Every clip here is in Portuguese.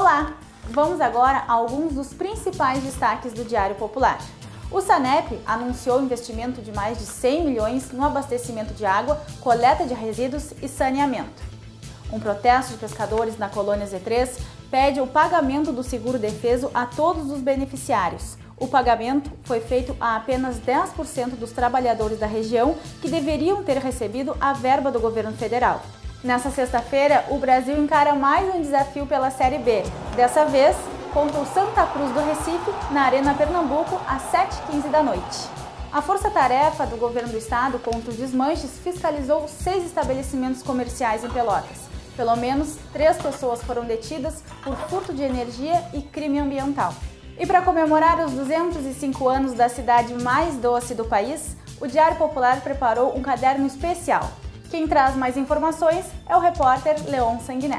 Olá! Vamos agora a alguns dos principais destaques do Diário Popular. O SANEP anunciou investimento de mais de 100 milhões no abastecimento de água, coleta de resíduos e saneamento. Um protesto de pescadores na colônia Z3 pede o pagamento do seguro defeso a todos os beneficiários. O pagamento foi feito a apenas 10% dos trabalhadores da região que deveriam ter recebido a verba do governo federal. Nessa sexta-feira, o Brasil encara mais um desafio pela Série B, dessa vez contra o Santa Cruz do Recife, na Arena Pernambuco, às 7h15 da noite. A força-tarefa do governo do estado contra os desmanches fiscalizou seis estabelecimentos comerciais em Pelotas. Pelo menos três pessoas foram detidas por furto de energia e crime ambiental. E para comemorar os 205 anos da cidade mais doce do país, o Diário Popular preparou um caderno especial. Quem traz mais informações é o repórter Leon Sanguiné.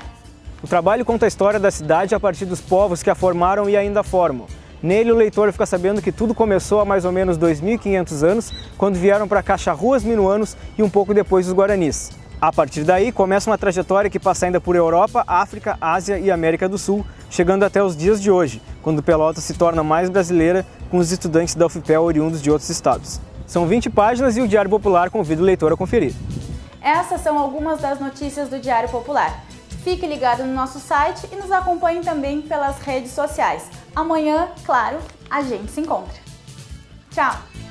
O trabalho conta a história da cidade a partir dos povos que a formaram e ainda formam. Nele, o leitor fica sabendo que tudo começou há mais ou menos 2.500 anos, quando vieram para cá charruas minuanos e um pouco depois os guaranis. A partir daí, começa uma trajetória que passa ainda por Europa, África, Ásia e América do Sul, chegando até os dias de hoje, quando Pelotas se torna mais brasileira com os estudantes da UFPEL oriundos de outros estados. São 20 páginas e o Diário Popular convida o leitor a conferir. Essas são algumas das notícias do Diário Popular. Fique ligado no nosso site e nos acompanhe também pelas redes sociais. Amanhã, claro, a gente se encontra. Tchau!